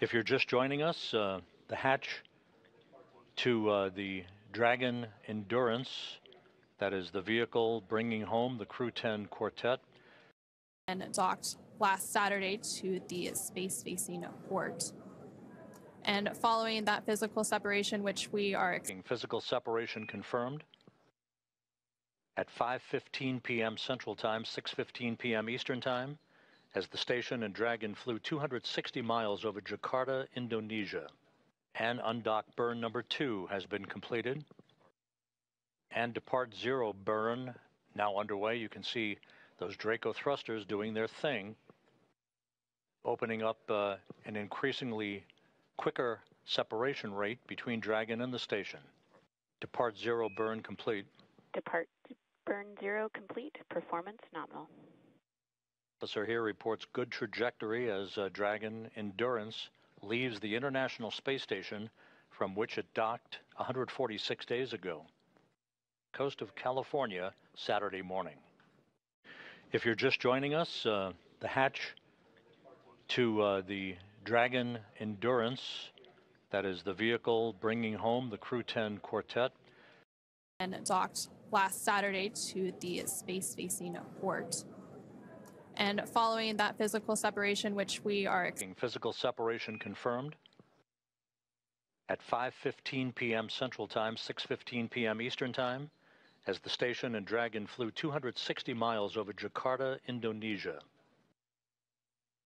If you're just joining us, uh, the hatch to uh, the Dragon Endurance, that is the vehicle bringing home the Crew 10 quartet. And docked last Saturday to the space facing port. And following that physical separation, which we are physical separation confirmed at 5:15 p.m. Central Time, 6:15 p.m. Eastern Time, as the station and Dragon flew 260 miles over Jakarta, Indonesia. And undock burn number two has been completed. And depart zero burn now underway. You can see those Draco thrusters doing their thing, opening up uh, an increasingly quicker separation rate between Dragon and the station. Depart zero burn complete. Depart burn zero complete. Performance nominal. Officer here reports good trajectory as uh, Dragon Endurance leaves the International Space Station from which it docked 146 days ago. Coast of California, Saturday morning. If you're just joining us, uh, the hatch to uh, the Dragon Endurance, that is the vehicle bringing home the Crew 10 quartet. And docked last Saturday to the space facing port. And following that physical separation, which we are physical separation confirmed at 5:15 p.m. Central Time, 6:15 p.m. Eastern Time, as the station and Dragon flew 260 miles over Jakarta, Indonesia.